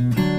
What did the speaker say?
Mm-hmm.